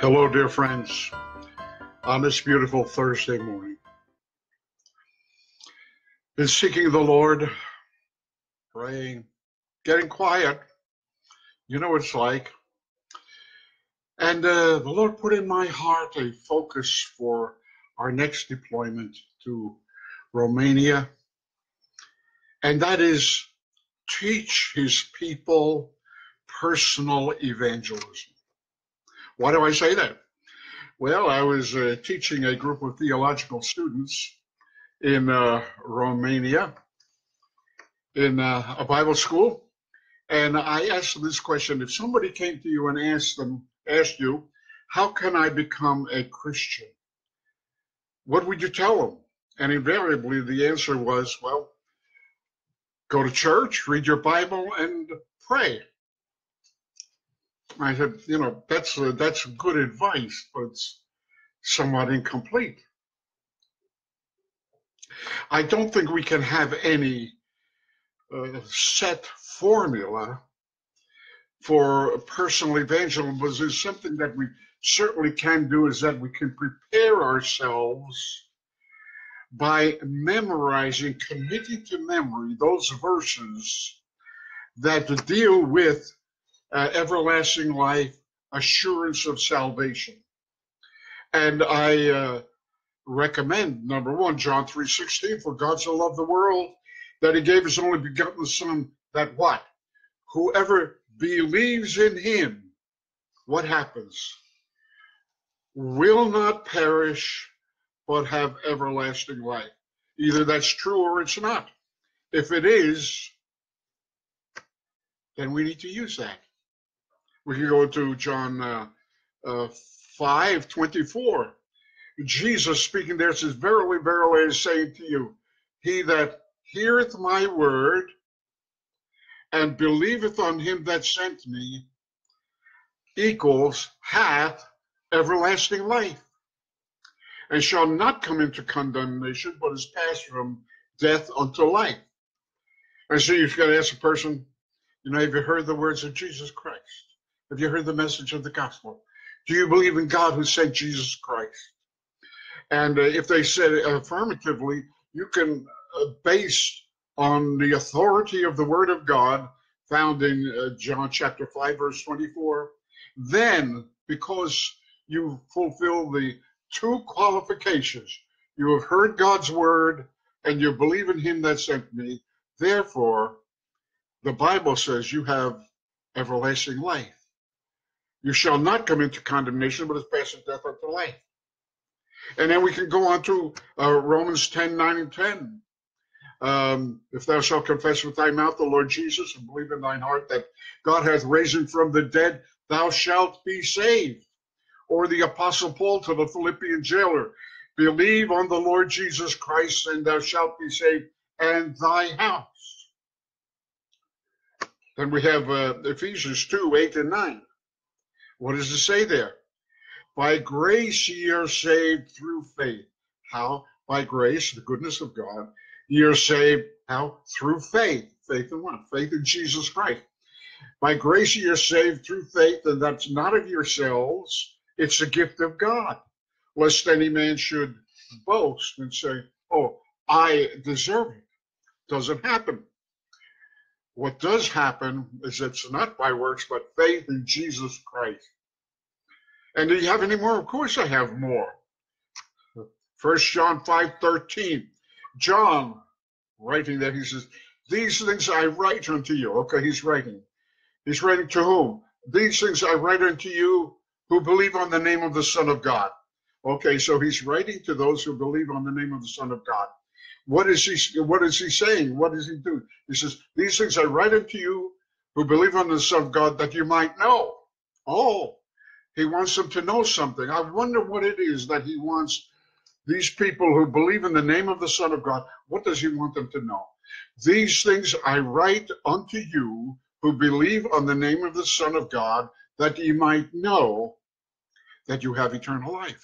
Hello, dear friends, on this beautiful Thursday morning. Been seeking the Lord, praying, getting quiet. You know what it's like. And uh, the Lord put in my heart a focus for our next deployment to Romania, and that is teach his people personal evangelism. Why do I say that? Well, I was uh, teaching a group of theological students in uh, Romania in uh, a Bible school, and I asked them this question: If somebody came to you and asked them, asked you, "How can I become a Christian?" What would you tell them? And invariably, the answer was, "Well, go to church, read your Bible, and pray." I said, you know, that's uh, that's good advice, but it's somewhat incomplete. I don't think we can have any uh, set formula for personal evangelism, but there's something that we certainly can do is that we can prepare ourselves by memorizing, committing to memory those verses that deal with uh, everlasting life, assurance of salvation. And I uh, recommend number one, John 3:16, for God so loved the world that he gave his only begotten son, that what? Whoever believes in him, what happens? Will not perish, but have everlasting life. Either that's true or it's not. If it is, then we need to use that. We can go to John uh, uh, 5 24. Jesus speaking there says, Verily, verily, I say to you, he that heareth my word and believeth on him that sent me equals hath everlasting life and shall not come into condemnation, but is passed from death unto life. And so you've got to ask a person, you know, have you heard the words of Jesus Christ? Have you heard the message of the gospel? Do you believe in God who sent Jesus Christ? And uh, if they said affirmatively, you can, uh, based on the authority of the Word of God found in uh, John chapter 5, verse 24, then because you fulfill the two qualifications, you have heard God's Word and you believe in Him that sent me, therefore, the Bible says you have everlasting life. You shall not come into condemnation, but is from death unto life. And then we can go on to uh, Romans 10 9 and 10. Um, if thou shalt confess with thy mouth the Lord Jesus and believe in thine heart that God hath raised him from the dead, thou shalt be saved. Or the Apostle Paul to the Philippian jailer, believe on the Lord Jesus Christ and thou shalt be saved and thy house. Then we have uh, Ephesians 2 8 and 9. What does it say there? By grace ye are saved through faith. How? By grace, the goodness of God, ye are saved. How? Through faith. Faith in what? Faith in Jesus Christ. By grace ye are saved through faith, and that's not of yourselves, it's a gift of God, lest any man should boast and say, Oh, I deserve it. Doesn't happen. What does happen is it's not by works, but faith in Jesus Christ. And do you have any more? Of course I have more. First John 5 13. John writing that he says, These things I write unto you. Okay, he's writing. He's writing to whom? These things I write unto you who believe on the name of the Son of God. Okay, so he's writing to those who believe on the name of the Son of God. What is he what is he saying? What does he do? He says, These things I write unto you who believe on the Son of God that you might know. Oh, he wants them to know something. I wonder what it is that he wants these people who believe in the name of the Son of God, what does he want them to know? These things I write unto you who believe on the name of the Son of God, that ye might know that you have eternal life.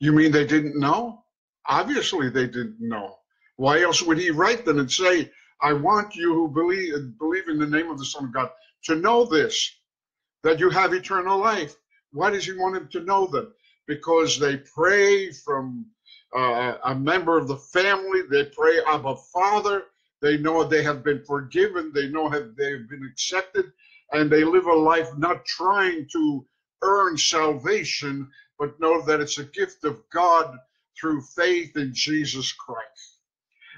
You mean they didn't know? Obviously, they didn't know. Why else would he write them and say, I want you who believe, believe in the name of the Son of God to know this, that you have eternal life. Why does he want him to know them? Because they pray from uh, a member of the family. They pray, Abba Father. They know they have been forgiven. They know have they've been accepted, and they live a life not trying to earn salvation, but know that it's a gift of God through faith in Jesus Christ.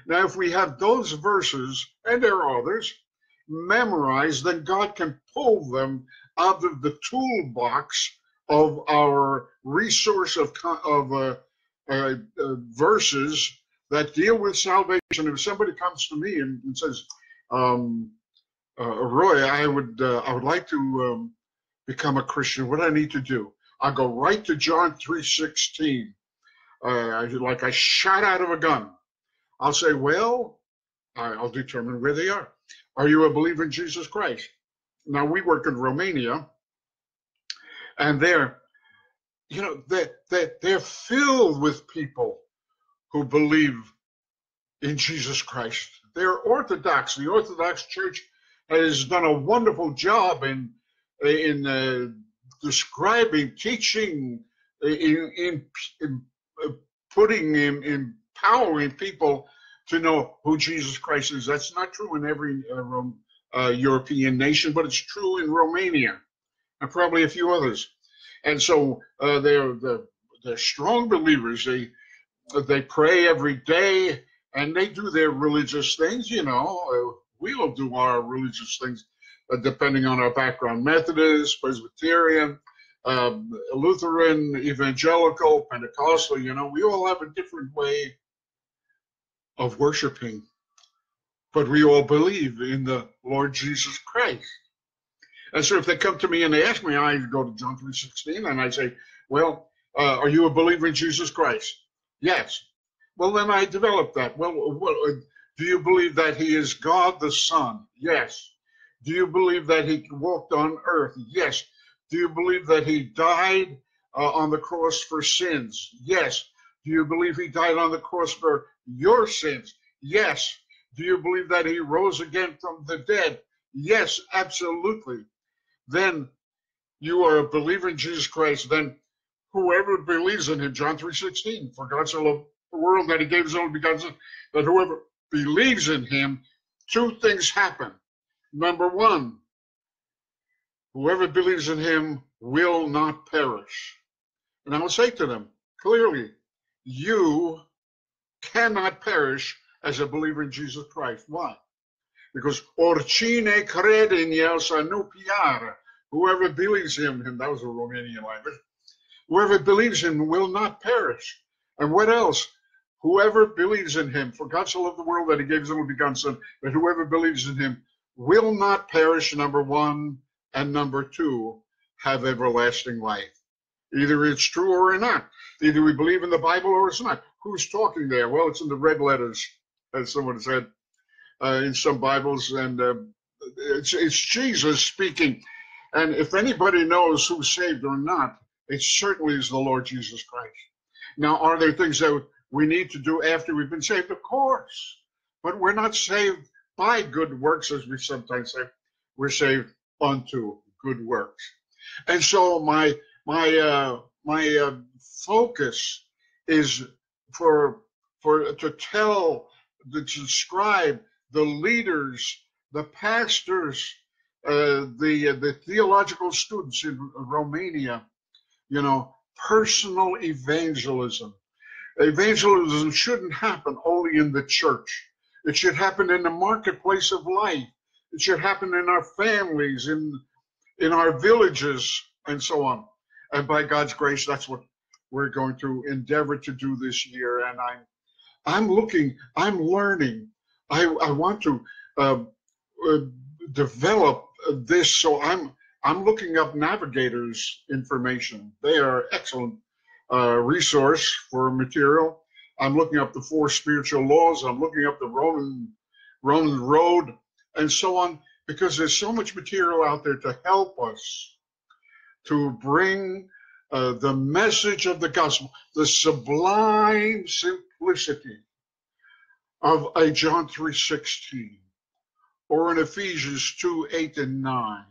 Now, if we have those verses, and there are others, memorized, then God can pull them out of the toolbox of our resource of, of uh, uh, uh, verses that deal with salvation. If somebody comes to me and, and says, um, uh, "Roy, I would uh, I would like to um, become a Christian. What do I need to do?" I go right to John three sixteen, uh, like I shot out of a gun. I'll say, "Well, I'll determine where they are. Are you a believer in Jesus Christ?" Now we work in Romania, and there you know, they, they, they're filled with people who believe in Jesus Christ. They're Orthodox. The Orthodox Church has done a wonderful job in in uh, describing, teaching, in, in, in putting in, empowering people to know who Jesus Christ is. That's not true in every uh, uh, European nation, but it's true in Romania and probably a few others and so uh, they're the they're strong believers. They they pray every day and they do their religious things. You know, uh, we all do our religious things uh, depending on our background: Methodist, Presbyterian, um, Lutheran, Evangelical, Pentecostal. You know, we all have a different way of worshiping, but we all believe in the Lord Jesus Christ. And so if they come to me and they ask me, I go to John 3.16 and I say, well, uh, are you a believer in Jesus Christ? Yes. Well, then I develop that. Well, what, uh, do you believe that he is God the Son? Yes. Do you believe that he walked on earth? Yes. Do you believe that he died uh, on the cross for sins? Yes. Do you believe he died on the cross for your sins? Yes. Do you believe that he rose again from the dead? Yes, absolutely then you are a believer in Jesus Christ, then whoever believes in him, John 3.16, for God so loved the world that he gave his only begotten son, that whoever believes in him, two things happen. Number one, whoever believes in him will not perish. And I will say to them clearly, you cannot perish as a believer in Jesus Christ. Why? because orcine crede in el sanupiar. Whoever believes in him, that was a Romanian language, whoever believes in him will not perish. And what else? Whoever believes in him, for God so loved the world that he gave his only begotten son, that whoever believes in him will not perish, number one, and number two, have everlasting life. Either it's true or not. Either we believe in the Bible or it's not. Who's talking there? Well, it's in the red letters, as someone said uh, in some Bibles, and uh, it's, it's Jesus speaking. And if anybody knows who's saved or not, it certainly is the Lord Jesus Christ. Now, are there things that we need to do after we've been saved? Of course. But we're not saved by good works, as we sometimes say. We're saved unto good works. And so my my uh, my uh, focus is for for to tell to describe the leaders, the pastors, uh, the uh, the theological students in Romania, you know, personal evangelism. Evangelism shouldn't happen only in the church. It should happen in the marketplace of life. It should happen in our families, in in our villages, and so on. And by God's grace, that's what we're going to endeavor to do this year. And I'm I'm looking, I'm learning I, I want to uh, uh, develop this. So I'm I'm looking up navigators information. They are excellent uh, resource for material. I'm looking up the four spiritual laws. I'm looking up the Roman Roman road and so on because there's so much material out there to help us to bring uh, the message of the gospel, the sublime simplicity of a John 3.16 or in Ephesians 2, 8 and 9.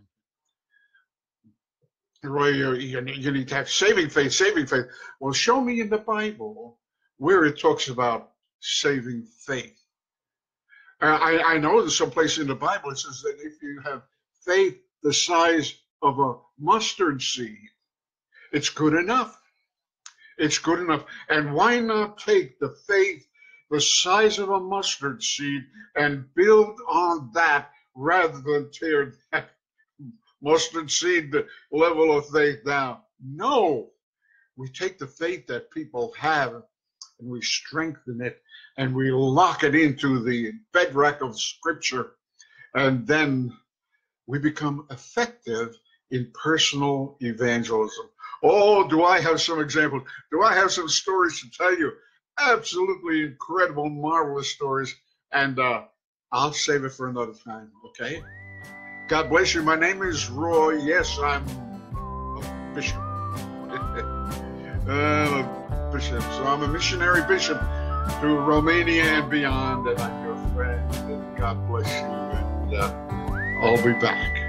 Roy, you, you need to have saving faith, saving faith. Well, show me in the Bible where it talks about saving faith. I, I know there's some place in the Bible it says that if you have faith the size of a mustard seed, it's good enough. It's good enough. And why not take the faith the size of a mustard seed and build on that rather than tear that mustard seed level of faith down? No. We take the faith that people have and we strengthen it and we lock it into the bedrock of Scripture. And then we become effective in personal evangelism. Oh, do I have some examples? Do I have some stories to tell you? Absolutely incredible, marvelous stories. And uh, I'll save it for another time, okay? God bless you. My name is Roy. Yes, I'm a bishop. uh, bishop. So I'm a missionary bishop to Romania and beyond. And I'm your friend. And God bless you. And uh, I'll be back.